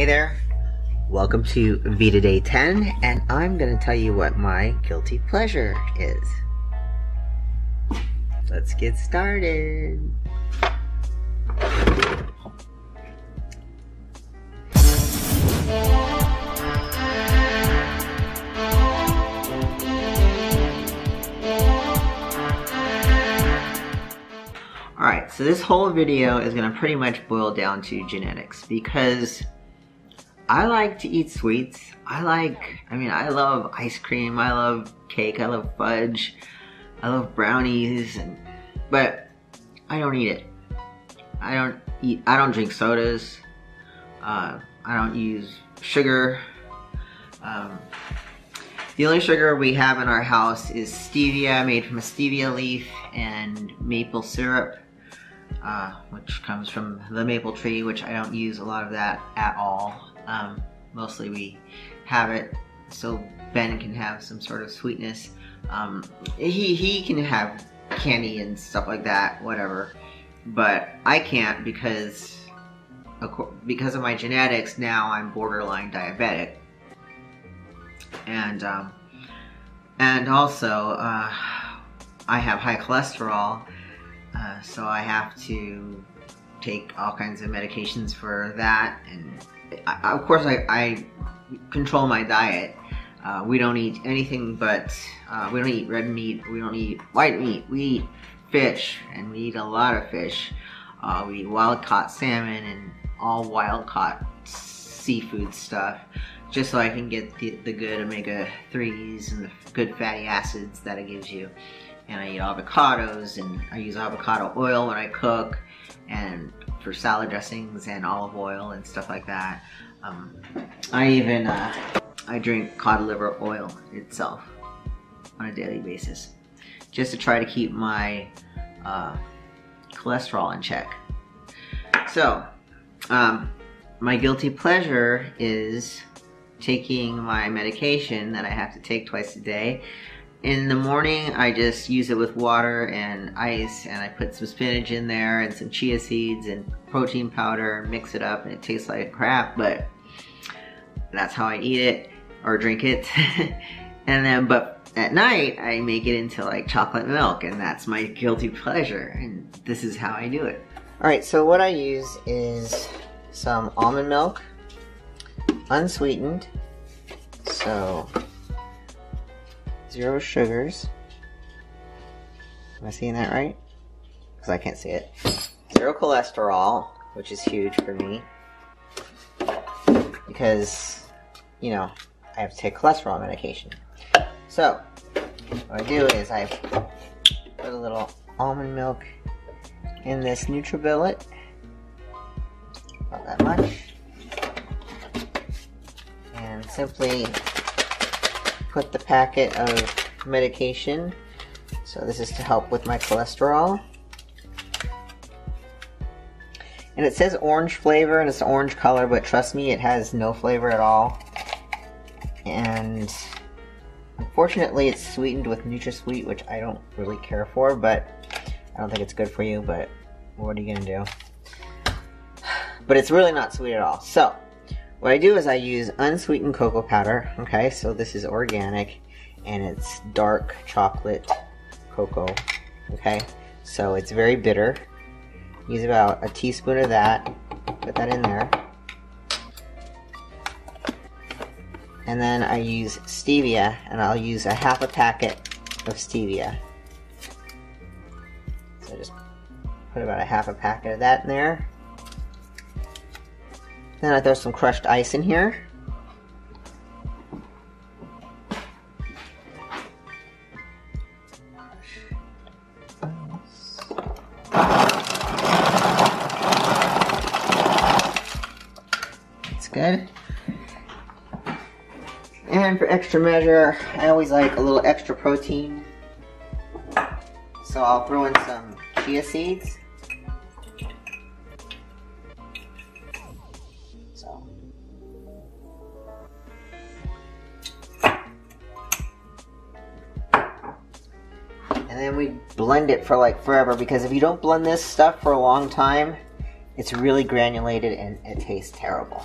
Hey there, welcome to VEDA Day 10, and I'm going to tell you what my guilty pleasure is. Let's get started. Alright, so this whole video is going to pretty much boil down to genetics because I like to eat sweets. I like, I mean, I love ice cream, I love cake, I love fudge, I love brownies, and, but I don't eat it. I don't eat, I don't drink sodas. Uh, I don't use sugar. Um, the only sugar we have in our house is stevia, made from a stevia leaf, and maple syrup uh, which comes from the maple tree, which I don't use a lot of that at all. Um, mostly we have it so Ben can have some sort of sweetness. Um, he, he can have candy and stuff like that, whatever. But I can't because because of my genetics, now I'm borderline diabetic. And, um, and also, uh, I have high cholesterol, uh, so I have to take all kinds of medications for that. And I, of course, I, I, control my diet. Uh, we don't eat anything but, uh, we don't eat red meat, we don't eat white meat, we eat fish, and we eat a lot of fish. Uh, we eat wild caught salmon and all wild caught seafood stuff just so I can get the, the good omega-3s and the good fatty acids that it gives you and I eat avocados and I use avocado oil when I cook and for salad dressings and olive oil and stuff like that. Um, I even uh, I drink cod liver oil itself on a daily basis just to try to keep my uh, cholesterol in check. So, um, my guilty pleasure is taking my medication that I have to take twice a day in the morning, I just use it with water and ice, and I put some spinach in there and some chia seeds and protein powder, mix it up, and it tastes like crap, but that's how I eat it or drink it. and then, but at night, I make it into like chocolate milk, and that's my guilty pleasure, and this is how I do it. Alright, so what I use is some almond milk, unsweetened, so zero sugars. Am I seeing that right? Because I can't see it. Zero cholesterol, which is huge for me. Because, you know, I have to take cholesterol medication. So, what I do is I put a little almond milk in this NutriBullet. Not that much. And simply put the packet of medication. So this is to help with my cholesterol. And it says orange flavor and it's orange color, but trust me, it has no flavor at all. And unfortunately, it's sweetened with NutraSweet, which I don't really care for, but I don't think it's good for you, but what are you gonna do? But it's really not sweet at all. So, what I do is I use unsweetened cocoa powder, okay, so this is organic, and it's dark chocolate cocoa, okay, so it's very bitter. Use about a teaspoon of that, put that in there. And then I use stevia, and I'll use a half a packet of stevia. So just put about a half a packet of that in there. Then I throw some crushed ice in here. That's good. And for extra measure, I always like a little extra protein. So I'll throw in some chia seeds. then we blend it for like forever because if you don't blend this stuff for a long time, it's really granulated and it tastes terrible.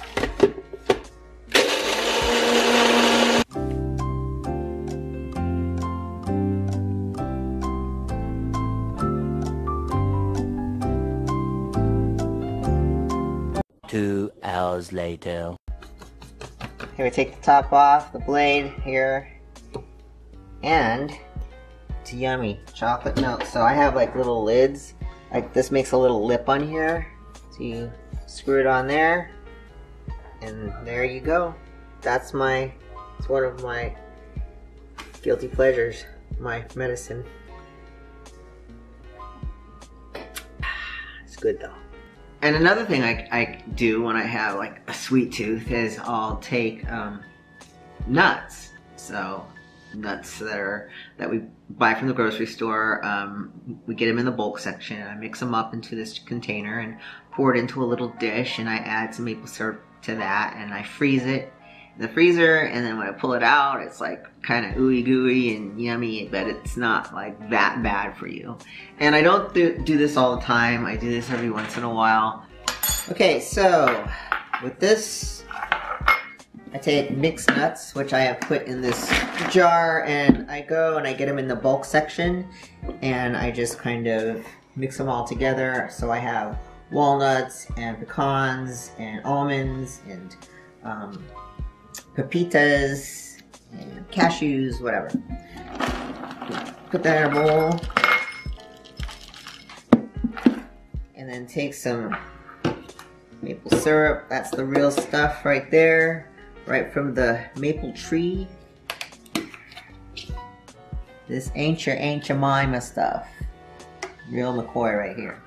Two hours later. Here we take the top off, the blade here, and it's yummy chocolate milk. So I have like little lids, like this makes a little lip on here. So you screw it on there, and there you go. That's my, it's one of my guilty pleasures, my medicine. It's good though. And another thing I, I do when I have like a sweet tooth is I'll take um, nuts. So nuts that are that we buy from the grocery store. Um, we get them in the bulk section. I mix them up into this container and pour it into a little dish, and I add some maple syrup to that, and I freeze it in the freezer. And then when I pull it out, it's like kind of ooey gooey and yummy, but it's not like that bad for you. And I don't do, do this all the time. I do this every once in a while. Okay, so with this I take mixed nuts, which I have put in this jar, and I go and I get them in the bulk section, and I just kind of mix them all together. So I have walnuts and pecans and almonds and um, pepitas and cashews, whatever. Put that in a bowl. And then take some maple syrup. That's the real stuff right there right from the maple tree. This ain't your Aunt Jemima stuff. Real McCoy right here.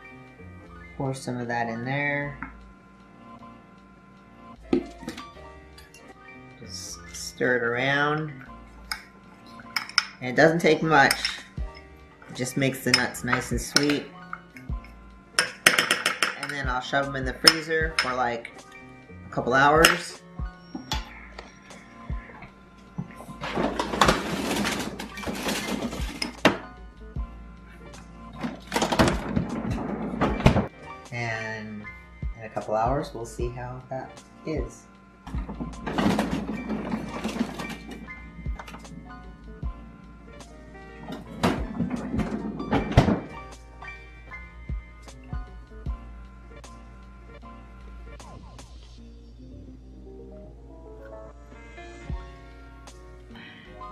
Pour some of that in there. Just stir it around. And it doesn't take much. It just makes the nuts nice and sweet. And then I'll shove them in the freezer for like a couple hours. Hours. We'll see how that is.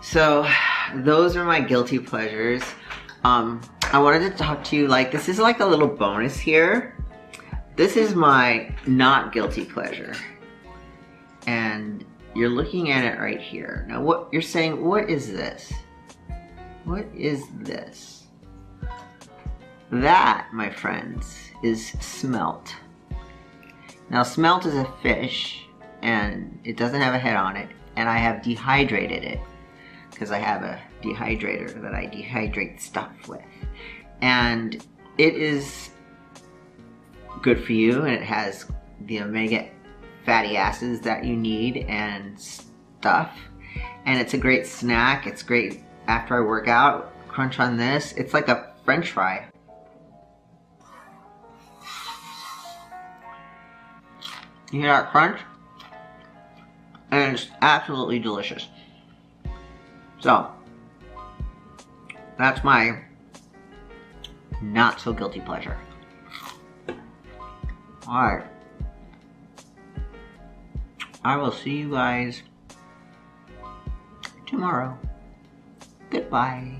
So, those are my guilty pleasures. Um, I wanted to talk to you like this is like a little bonus here this is my not guilty pleasure. And you're looking at it right here. Now what you're saying, what is this? What is this? That, my friends, is smelt. Now smelt is a fish and it doesn't have a head on it and I have dehydrated it because I have a dehydrator that I dehydrate stuff with. And it is good for you and it has the omega fatty acids that you need and stuff. And it's a great snack. It's great after I work out. Crunch on this. It's like a french fry. You hear that crunch? And it's absolutely delicious. So, that's my not so guilty pleasure. Alright. I will see you guys tomorrow. Goodbye.